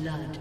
blood.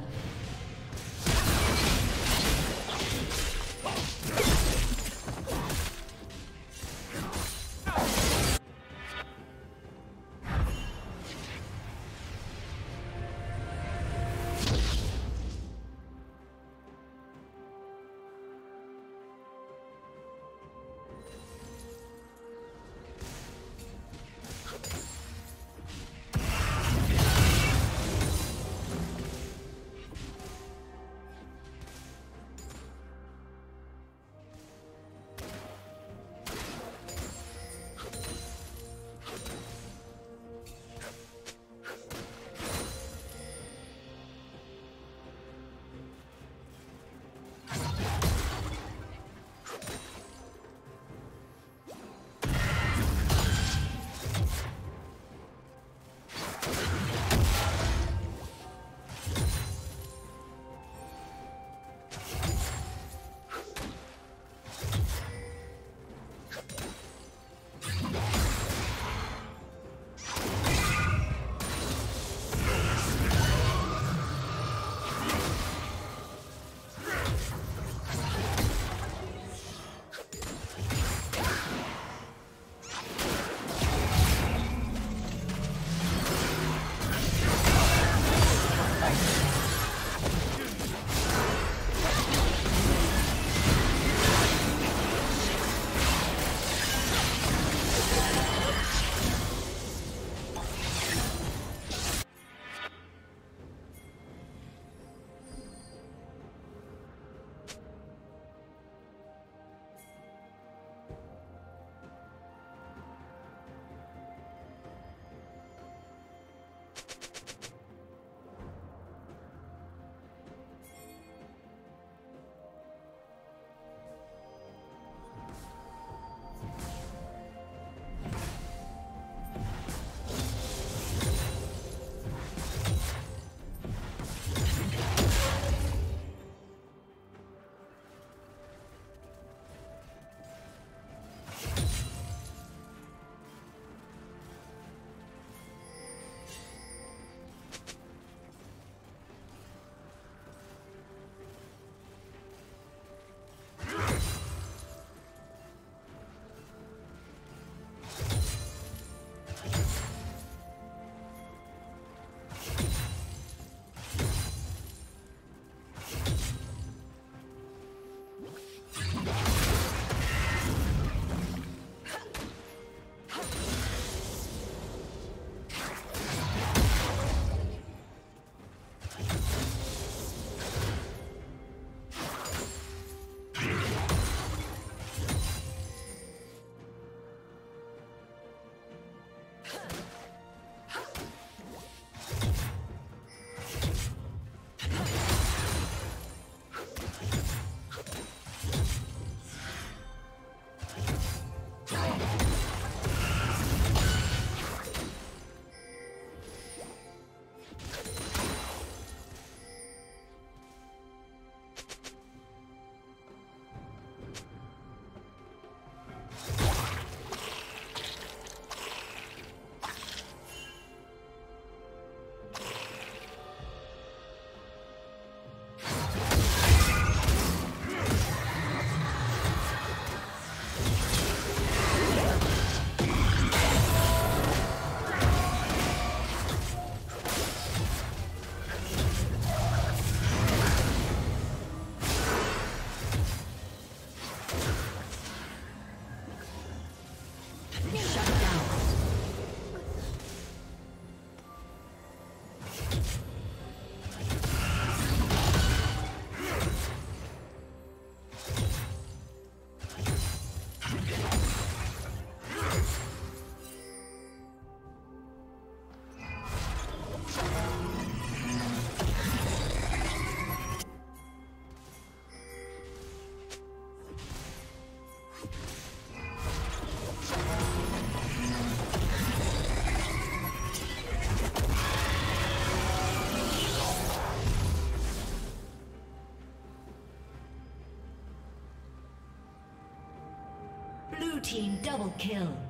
Team double kill.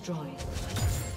Destroyed.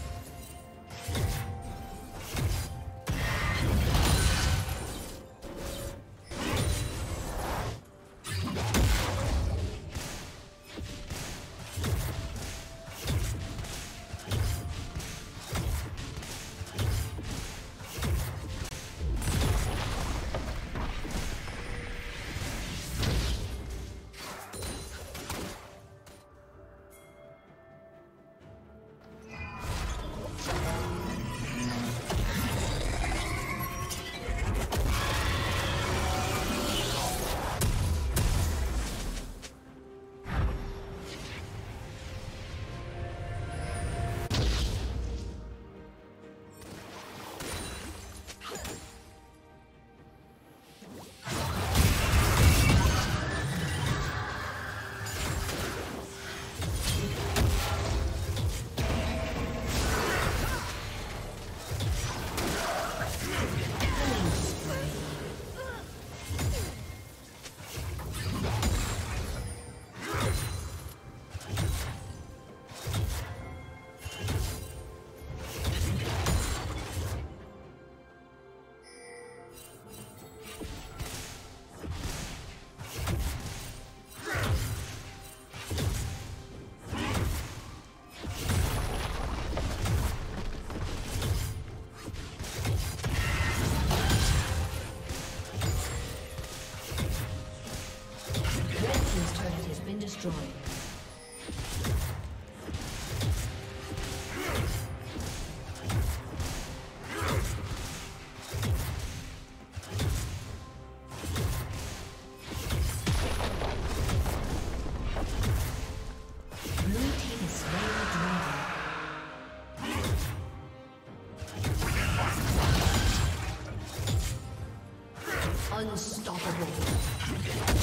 Dominating.